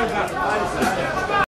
Sorry about it.